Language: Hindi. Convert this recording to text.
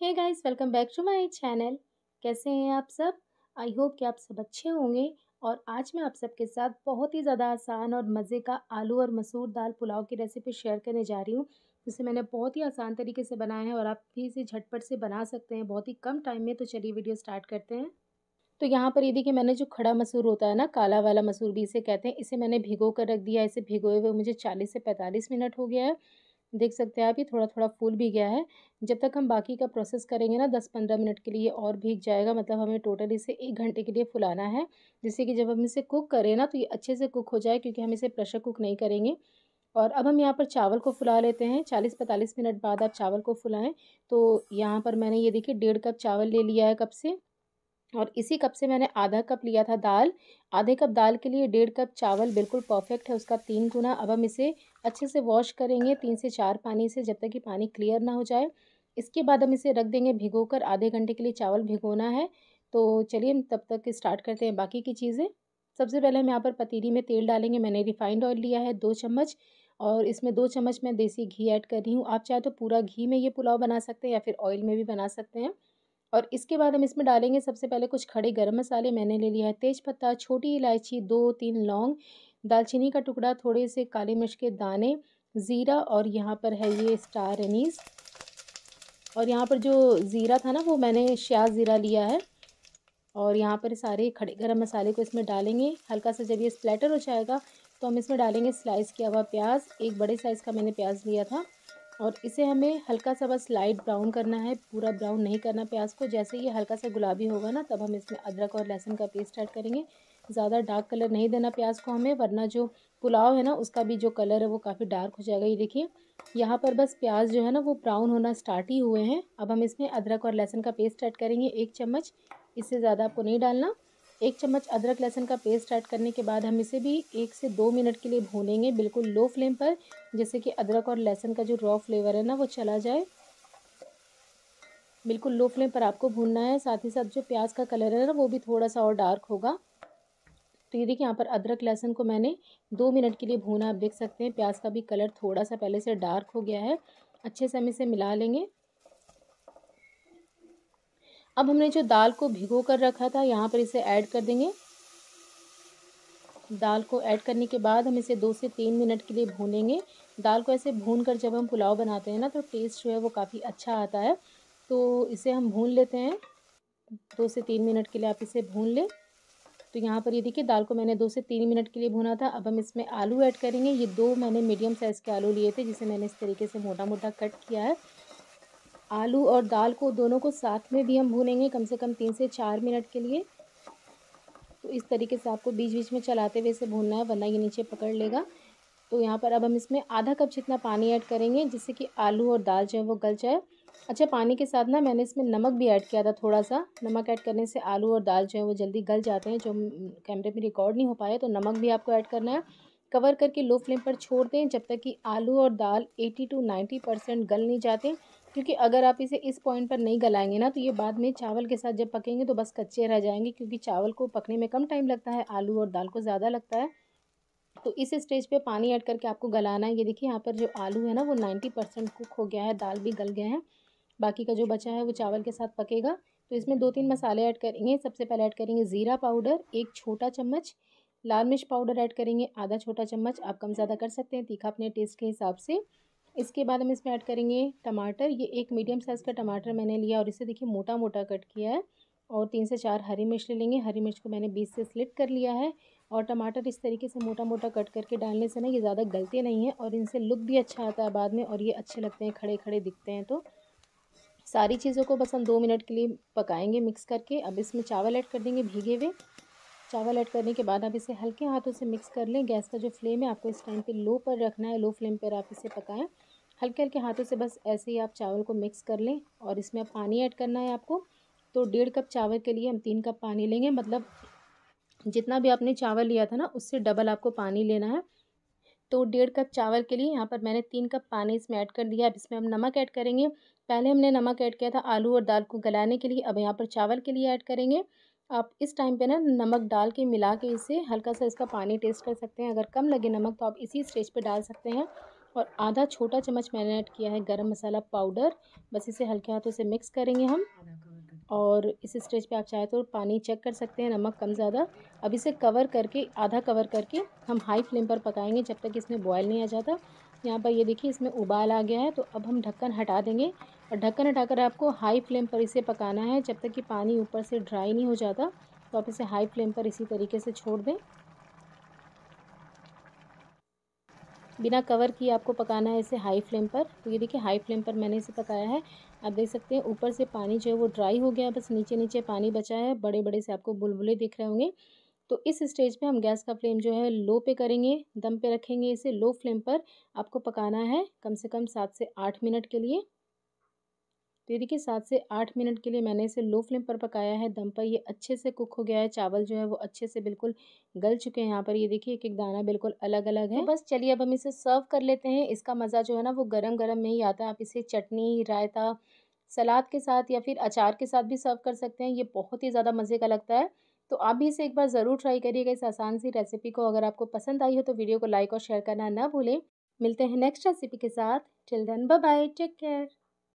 Hey guys welcome back to my channel कैसे हैं आप सब? आई होप कि आप सब अच्छे होंगे और आज मैं आप सबके साथ बहुत ही ज़्यादा आसान और मज़े का आलू और मसूर दाल पुलाव की रेसिपी शेयर करने जा रही हूँ, जिसे मैंने बहुत ही आसान तरीके से बनाया है और आप भी इसे झटपट से बना सकते हैं। बहुत ही कम टाइम में तो चलिए वीडियो स्टार्ट करते हैं। तो यहाँ पर ये देखिए, मैंने जो खड़ा मसूर होता है ना, काला वाला मसूर भी इसे कहते हैं, इसे मैंने भिगो कर रख दिया इसे भिगोए हुए मुझे चालीस से पैंतालीस मिनट हो गया है। देख सकते हैं आप, ये थोड़ा थोड़ा फूल भी गया है। जब तक हम बाकी का प्रोसेस करेंगे ना दस पंद्रह मिनट के लिए और भीग जाएगा मतलब हमें टोटल इसे एक घंटे के लिए फुलाना है। जिससे कि जब हम इसे कुक करें ना तो ये अच्छे से कुक हो जाए, क्योंकि हम इसे प्रेशर कुक नहीं करेंगे। और अब हम यहाँ पर चावल को फुला लेते हैं। चालीस पैंतालीस मिनट बाद आप चावल को फुलाएँ। तो यहाँ पर मैंने ये देखिए, डेढ़ कप चावल ले लिया है कप से। और इसी कप से मैंने आधा कप लिया था दाल। आधे कप दाल के लिए डेढ़ कप चावल बिल्कुल परफेक्ट है, उसका तीन गुना। अब हम इसे अच्छे से वॉश करेंगे तीन से चार पानी से जब तक कि पानी क्लियर ना हो जाए। इसके बाद हम इसे रख देंगे भिगो कर आधे घंटे के लिए चावल भिगोना है। तो चलिए हम तब तक स्टार्ट करते हैं बाकी की चीज़ें। सबसे पहले हम यहाँ पर पतीली में तेल डालेंगे, मैंने रिफाइंड ऑयल लिया है दो चम्मच। और इसमें दो चम्मच मैं देसी घी ऐड कर रही हूँ। आप चाहे तो पूरा घी में ये पुलाव बना सकते हैं या फिर ऑयल में भी बना सकते हैं। और इसके बाद हम इसमें डालेंगे सबसे पहले कुछ खड़े गर्म मसाले, मैंने ले लिया है तेज पत्ता, छोटी इलायची, दो तीन लौंग, दालचीनी का टुकड़ा, थोड़े से काली मिर्च के दाने, ज़ीरा और यहाँ पर है ये स्टार एनीस और यहाँ पर जो ज़ीरा था ना, वो मैंने श्याज ज़ीरा लिया है। और यहाँ पर सारे खड़े गरम मसाले को इसमें डालेंगे। हल्का सा जब ये स्प्लेटर हो जाएगा तो हम इसमें डालेंगे स्लाइस किया हुआ प्याज। एक बड़े साइज़ का मैंने प्याज लिया था। और इसे हमें हल्का सा बस लाइट ब्राउन करना है, पूरा ब्राउन नहीं करना प्याज को। जैसे ये हल्का सा गुलाबी होगा ना, तब हम इसमें अदरक और लहसुन का पेस्ट ऐड करेंगे। ज़्यादा डार्क कलर नहीं देना प्याज को हमें, वरना जो पुलाव है ना, उसका भी जो कलर है, वो काफ़ी डार्क हो जाएगा। ये देखिए, यहाँ पर बस प्याज जो है ना, वो ब्राउन होना स्टार्ट ही हुए हैं। अब हम इसमें अदरक और लहसुन का पेस्ट ऐड करेंगे एक चम्मच। इससे ज़्यादा आपको नहीं डालना। एक चम्मच अदरक लहसुन का पेस्ट ऐड करने के बाद हम इसे भी एक से दो मिनट के लिए भूनेंगे बिल्कुल लो फ्लेम पर जैसे कि अदरक और लहसुन का जो रॉ फ्लेवर है ना, वो चला जाए। बिल्कुल लो फ्लेम पर आपको भूनना है, साथ ही साथ जो प्याज का कलर है ना, वो भी थोड़ा सा और डार्क होगा। तो ये देखिए, यहाँ पर अदरक लहसुन को मैंने दो मिनट के लिए भूना, आप देख सकते हैं, प्याज का भी कलर थोड़ा सा पहले से डार्क हो गया है। अच्छे से हम इसे मिला लेंगे। अब हमने जो दाल को भिगो कर रखा था, यहाँ पर इसे ऐड कर देंगे। दाल को ऐड करने के बाद हम इसे दो से तीन मिनट के लिए भूनेंगे। दाल को ऐसे भून कर जब हम पुलाव बनाते हैं ना तो टेस्ट जो है वो काफ़ी अच्छा आता है। तो इसे हम भून लेते हैं। दो से तीन मिनट के लिए आप इसे भून लें। तो यहाँ पर ये देखिए, दाल को मैंने दो से तीन मिनट के लिए भुना था। अब हम इसमें आलू ऐड करेंगे। ये दो मैंने मीडियम साइज़ के आलू लिए थे, जिसे मैंने इस तरीके से मोटा मोटा कट किया है। आलू और दाल को दोनों को साथ में भी हम भूनेंगे कम से कम तीन से चार मिनट के लिए। तो इस तरीके से आपको बीच बीच में चलाते हुए इसे भूनना है, वरना ये नीचे पकड़ लेगा। तो यहाँ पर अब हम इसमें आधा कप जितना पानी ऐड करेंगे, जिससे कि आलू और दाल जो है वो गल जाए। अच्छा पानी के साथ ना मैंने इसमें नमक भी ऐड किया था थोड़ा सा नमक ऐड करने से आलू और दाल जो है वो जल्दी गल जाते हैं, जो कैमरे में रिकॉर्ड नहीं हो पाए तो नमक भी आपको ऐड करना है। कवर करके लो फ्लेम पर छोड़ दें, जब तक कि आलू और दाल एटी टू नाइन्टी परसेंट गल नहीं जाते। क्योंकि अगर आप इसे इस पॉइंट पर नहीं गलाएँगे ना तो ये बाद में चावल के साथ जब पकेंगे तो बस कच्चे रह जाएँगे, क्योंकि चावल को पकने में कम टाइम लगता है, आलू और दाल को ज़्यादा लगता है। तो इस स्टेज पे पानी ऐड करके आपको गलाना है। ये देखिए, यहाँ पर जो आलू है ना, वो नाइन्टी परसेंट कुक हो गया है, दाल भी गल गए हैं। बाकी का जो बचा है, वो चावल के साथ पकेगा। तो इसमें दो तीन मसाले ऐड करेंगे। सबसे पहले ऐड करेंगे ज़ीरा पाउडर एक छोटा चम्मच। लाल मिर्च पाउडर ऐड करेंगे, आधा छोटा चम्मच, आप कम ज़्यादा कर सकते हैं, तीखा अपने टेस्ट के हिसाब से। इसके बाद हम इसमें ऐड करेंगे टमाटर, ये एक मीडियम साइज़ का टमाटर मैंने लिया और इसे देखिए मोटा मोटा कट किया है और तीन से चार हरी मिर्च ले लेंगे, हरी मिर्च को मैंने बीस से स्लिट कर लिया है और टमाटर इस तरीके से मोटा मोटा कट करके डालने से ना ये ज़्यादा गलते नहीं हैं और इनसे लुक भी अच्छा आता है बाद में और ये अच्छे लगते हैं खड़े खड़े दिखते हैं तो। सारी चीज़ों को बस हम दो मिनट के लिए पकाएँगे मिक्स करके, अब इसमें चावल ऐड कर देंगे भीगे हुए। चावल ऐड करने के बाद आप इसे हल्के हाथों से मिक्स कर लें। गैस का जो फ्लेम है, आपको इस टाइम पे लो पर रखना है। लो फ्लेम पर आप इसे पकाएँ। हल्के हल्के हाथों से बस ऐसे ही आप चावल को मिक्स कर लें और इसमें आप पानी ऐड करना है आपको। तो डेढ़ कप चावल के लिए हम तीन कप पानी लेंगे। मतलब जितना भी आपने चावल लिया था ना, उससे डबल आपको पानी लेना है। तो डेढ़ कप चावल के लिए यहाँ पर मैंने तीन कप पानी इसमें ऐड कर दिया। अब इसमें हम नमक ऐड करेंगे। पहले हमने नमक ऐड किया था आलू और दाल को गलाने के लिए। अब यहाँ पर चावल के लिए ऐड करेंगे। आप इस टाइम पे ना नमक डाल के मिला के इसे हल्का सा इसका पानी टेस्ट कर सकते हैं। अगर कम लगे नमक तो आप इसी स्टेज पे डाल सकते हैं। और आधा छोटा चम्मच मैंने ऐड किया है गरम मसाला पाउडर बस इसे हल्के हाथों से मिक्स करेंगे हम। और इस स्टेज पे आप चाहे तो पानी चेक कर सकते हैं, नमक कम ज़्यादा। अब इसे कवर करके, आधा कवर करके हम हाई फ्लेम पर पकाएँगे जब तक इसमें बॉयल नहीं आ जाता। यहाँ पर ये देखिए इसमें उबाल आ गया है तो अब हम ढक्कन हटा देंगे। और ढक्कन हटाकर आपको हाई फ्लेम पर इसे पकाना है। जब तक कि पानी ऊपर से ड्राई नहीं हो जाता तो आप इसे हाई फ्लेम पर इसी तरीके से छोड़ दें। बिना कवर किए आपको पकाना है इसे हाई फ्लेम पर। तो ये देखिए हाई फ्लेम पर मैंने इसे पकाया है। आप देख सकते हैं, ऊपर से पानी जो है वो ड्राई हो गया बस नीचे नीचे पानी बचा है। बड़े बड़े से आपको बुलबुले दिख रहे होंगे। तो इस स्टेज पे हम गैस का फ्लेम जो है लो पे करेंगे। दम पे रखेंगे इसे लो फ्लेम पर। आपको पकाना है कम से कम सात से आठ मिनट के लिए। तो ये देखिए सात से आठ मिनट के लिए मैंने इसे लो फ्लेम पर पकाया है। दम पर ये अच्छे से कुक हो गया है। चावल जो है वो अच्छे से बिल्कुल गल चुके हैं यहाँ पर। ये देखिए एक एक दाना बिल्कुल अलग अलग है। तो बस चलिए अब हम इसे सर्व कर लेते हैं। इसका मज़ा जो है ना वो गरम गरम में ही आता है। आप इसे चटनी रायता सलाद के साथ या फिर अचार के साथ भी सर्व कर सकते हैं। ये बहुत ही ज़्यादा मज़े का लगता है। तो आप भी इसे एक बार ज़रूर ट्राई करिएगा इस आसान सी रेसिपी को। अगर आपको पसंद आई हो तो वीडियो को लाइक और शेयर करना ना भूलें। मिलते हैं नेक्स्ट रेसिपी के साथ। Till then bye bye take care.